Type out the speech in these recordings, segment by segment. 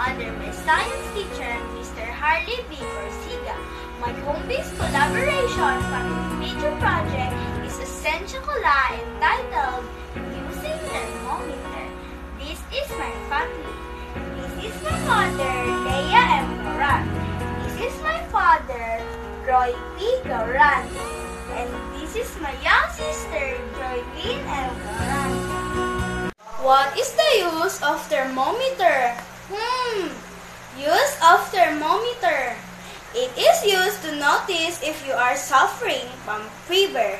science teacher, Mr. Harley B. Corsiga. My home-based collaboration major project is a Senchakula entitled Using Thermometer. This is my family. This is my mother, Leia M. Moran. This is my father, Roy P. Gauran. And this is my young sister, Joylene M. Gauran. What is the use of thermometer? Hmm, use of thermometer. It is used to notice if you are suffering from fever.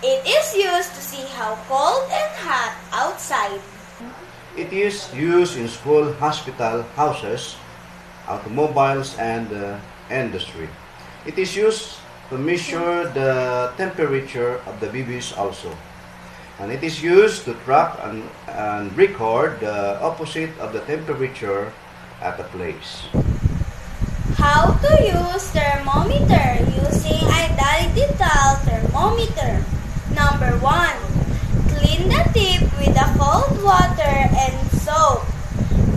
It is used to see how cold and hot outside. It is used in school, hospital, houses, automobiles, and uh, industry. It is used to measure the temperature of the babies also. And it is used to track and, and record the opposite of the temperature at a place. How to use thermometer using identical thermometer. Number 1. Clean the tip with a cold water and soap.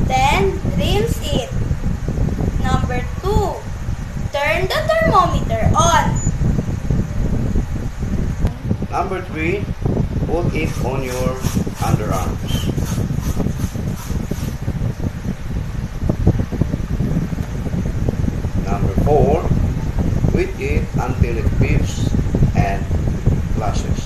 Then rinse it. Number 2. Turn the thermometer on. Number three, put it on your underarms. Number four, with it until it beeps and flashes.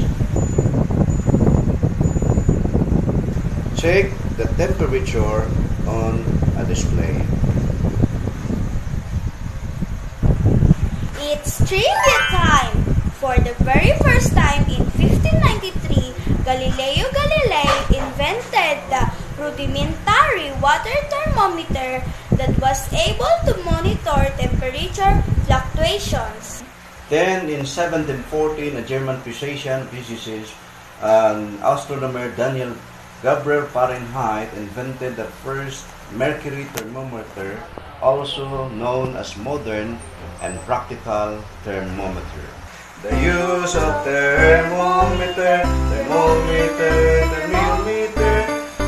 Check the temperature on a display. It's trivia time! For the very first time in 1593, Galileo Galilei invented the rudimentary water thermometer that was able to monitor temperature fluctuations. Then in 1714, a German physician, physicist, and astronomer Daniel Gabriel Fahrenheit invented the first mercury thermometer, also known as modern and practical thermometer. The use of thermometer, thermometer, thermometer,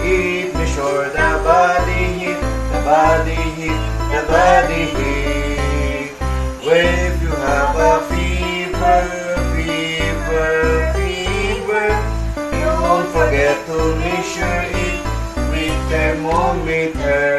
it measure the body heat, the body heat, the body heat. When you have a fever, fever, fever, don't forget to measure it with. Thermometer!